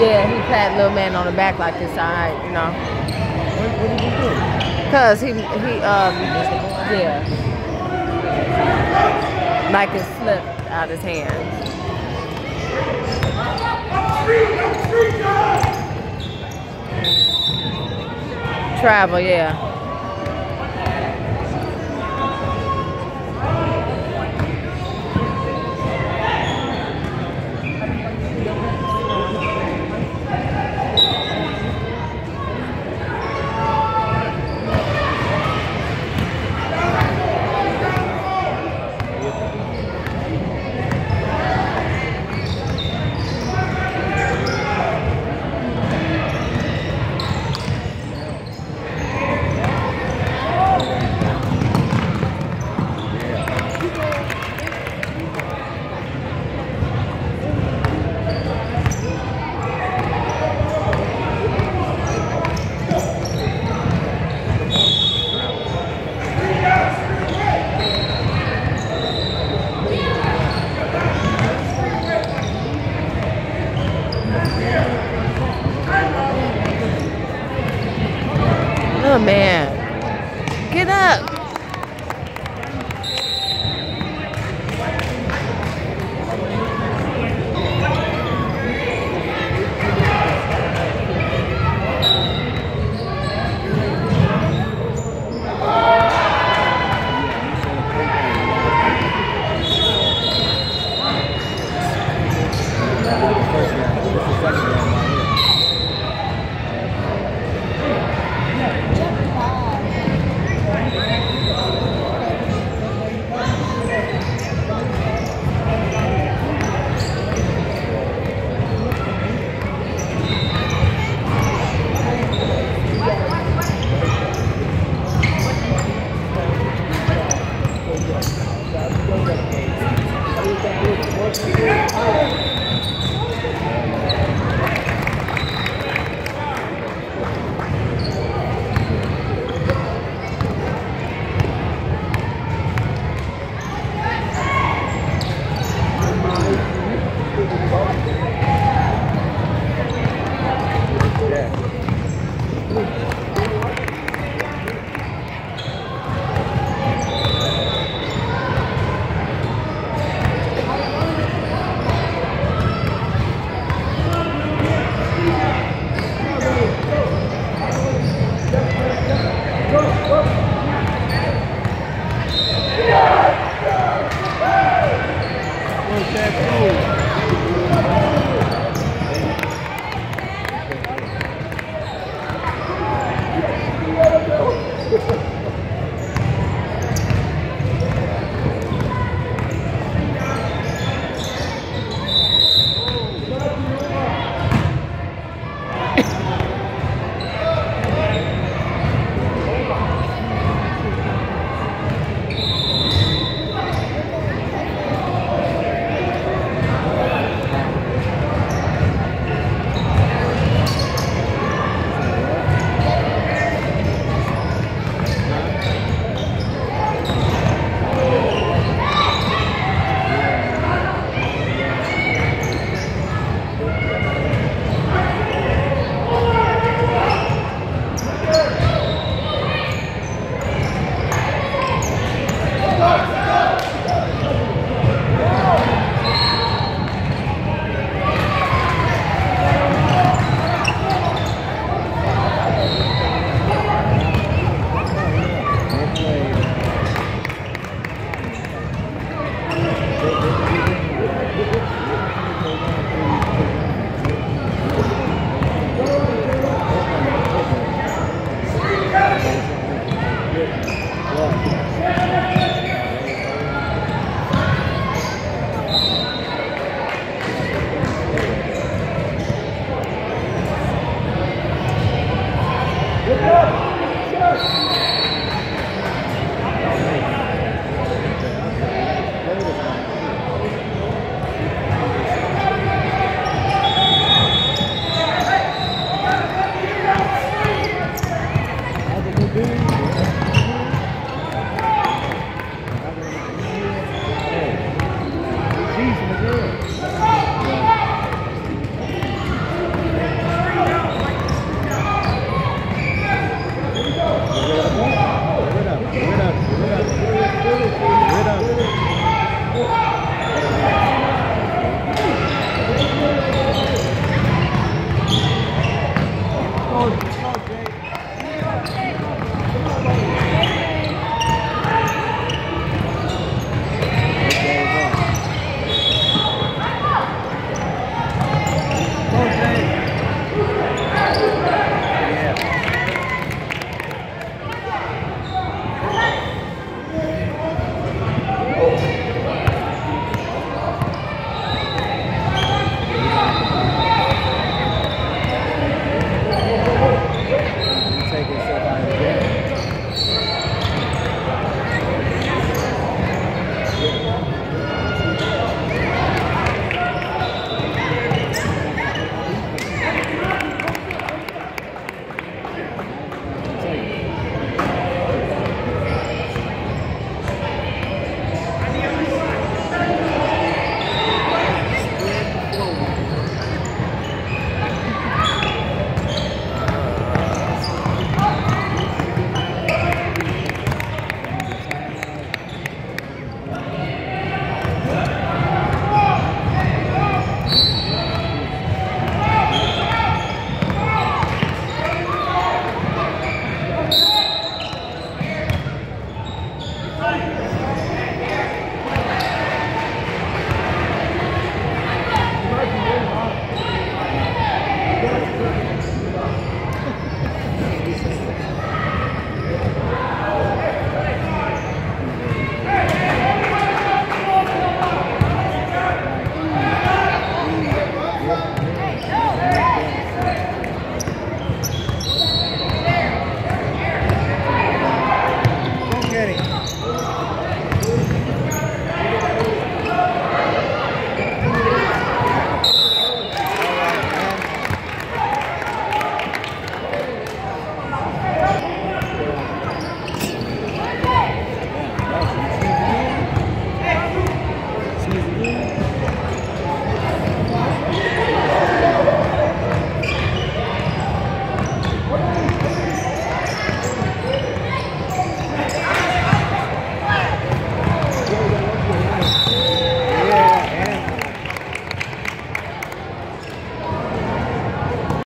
Yeah, he pat little man on the back like this, alright, you know. What, what did do? Cause he he um yeah. Like it slipped out his hand. Travel, yeah. Oh man. Get up. Go!